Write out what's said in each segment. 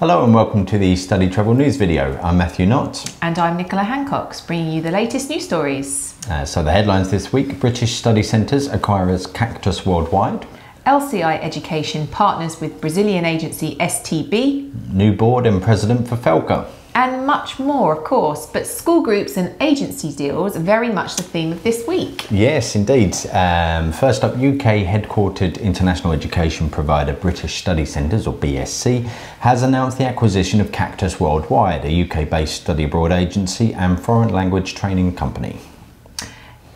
Hello and welcome to the Study Travel News video. I'm Matthew Knott. And I'm Nicola Hancox, bringing you the latest news stories. Uh, so the headlines this week, British Study Centres acquires Cactus Worldwide. LCI Education partners with Brazilian agency STB. New board and president for Felca and much more, of course. But school groups and agency deals are very much the theme of this week. Yes, indeed. Um, first up, UK headquartered international education provider British Study Centres, or BSC, has announced the acquisition of Cactus Worldwide, a UK based study abroad agency and foreign language training company.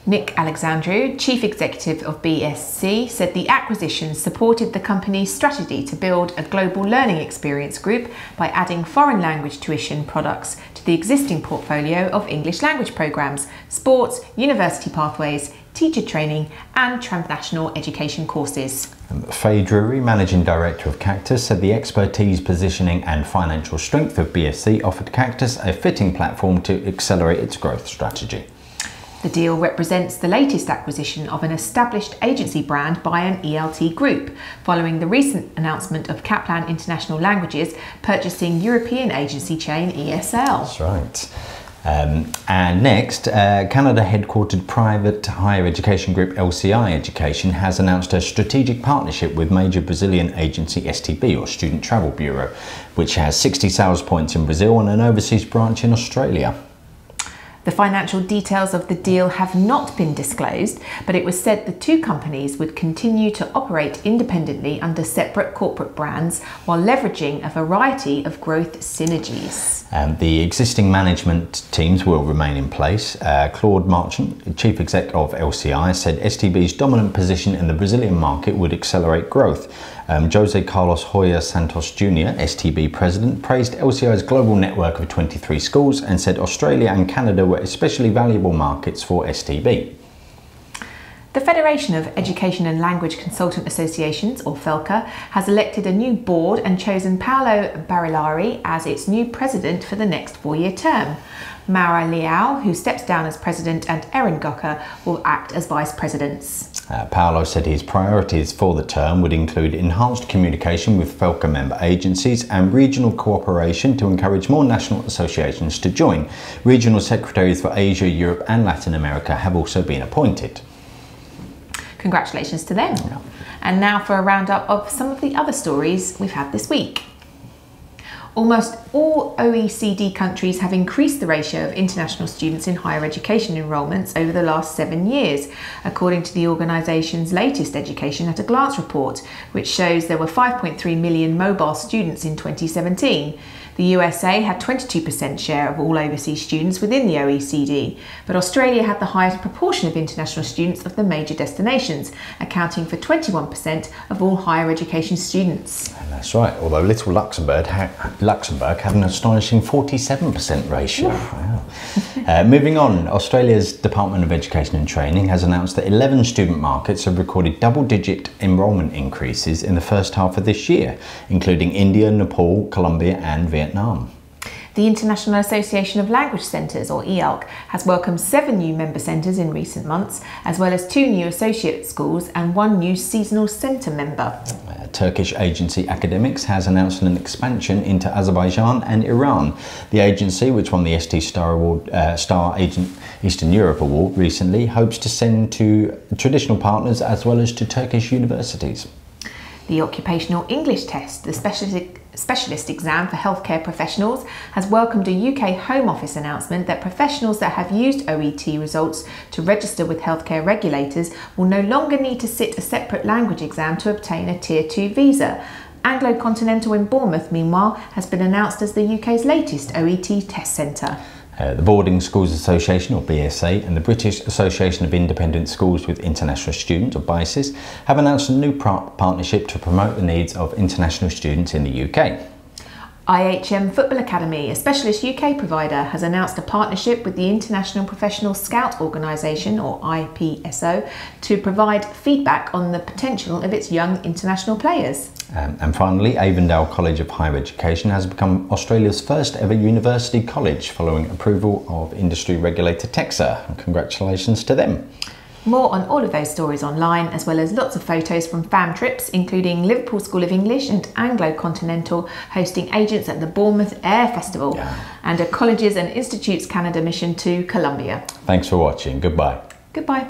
Nick Alexandru, chief executive of BSC, said the acquisition supported the company's strategy to build a global learning experience group by adding foreign language tuition products to the existing portfolio of English language programs, sports, university pathways, teacher training, and transnational education courses. Faye Drury, Managing Director of Cactus, said the expertise, positioning, and financial strength of BSC offered Cactus a fitting platform to accelerate its growth strategy. The deal represents the latest acquisition of an established agency brand by an ELT group, following the recent announcement of Kaplan International Languages purchasing European agency chain ESL. That's right. Um, and next, uh, Canada headquartered private higher education group LCI Education has announced a strategic partnership with major Brazilian agency STB or Student Travel Bureau, which has 60 sales points in Brazil and an overseas branch in Australia. The financial details of the deal have not been disclosed, but it was said the two companies would continue to operate independently under separate corporate brands while leveraging a variety of growth synergies. Um, the existing management teams will remain in place. Uh, Claude Marchand, chief exec of LCI, said STB's dominant position in the Brazilian market would accelerate growth. Um, Jose Carlos Hoya Santos Jr., STB president, praised LCI's global network of 23 schools and said Australia and Canada were especially valuable markets for STB. The Federation of Education and Language Consultant Associations, or FELCA, has elected a new board and chosen Paolo Barilari as its new president for the next four year term. Mara Liao, who steps down as president, and Erin Gocker will act as vice presidents. Uh, Paolo said his priorities for the term would include enhanced communication with FELCA member agencies and regional cooperation to encourage more national associations to join. Regional secretaries for Asia, Europe, and Latin America have also been appointed. Congratulations to them. Yeah. And now for a roundup of some of the other stories we've had this week. Almost all OECD countries have increased the ratio of international students in higher education enrolments over the last seven years, according to the organisation's latest Education at a Glance report, which shows there were 5.3 million mobile students in 2017. The USA had 22% share of all overseas students within the OECD, but Australia had the highest proportion of international students of the major destinations, accounting for 21% of all higher education students. That's right, although little Luxembourg, ha Luxembourg had an astonishing 47% ratio. Wow. uh, moving on, Australia's Department of Education and Training has announced that 11 student markets have recorded double digit enrolment increases in the first half of this year, including India, Nepal, Colombia, and Vietnam. The International Association of Language Centres, or IALC, has welcomed seven new member centres in recent months, as well as two new associate schools and one new seasonal centre member. Uh, Turkish agency Academics has announced an expansion into Azerbaijan and Iran. The agency, which won the ST Star Award, uh, Star Agent Eastern Europe Award recently, hopes to send to traditional partners as well as to Turkish universities. The Occupational English Test, the specialist, exam for healthcare professionals, has welcomed a UK Home Office announcement that professionals that have used OET results to register with healthcare regulators will no longer need to sit a separate language exam to obtain a Tier 2 visa. Anglo Continental in Bournemouth, meanwhile, has been announced as the UK's latest OET test centre. Uh, the Boarding Schools Association, or BSA, and the British Association of Independent Schools with International Students, or BICES, have announced a new partnership to promote the needs of international students in the UK. IHM Football Academy, a specialist UK provider, has announced a partnership with the International Professional Scout Organisation, or IPSO, to provide feedback on the potential of its young international players. Um, and finally, Avondale College of Higher Education has become Australia's first ever university college following approval of industry regulator TEQSA. congratulations to them. More on all of those stories online, as well as lots of photos from fam trips, including Liverpool School of English and Anglo Continental hosting agents at the Bournemouth Air Festival, Yeah. and a Colleges and Institutes Canada mission to Colombia. Thanks for watching. Goodbye. Goodbye.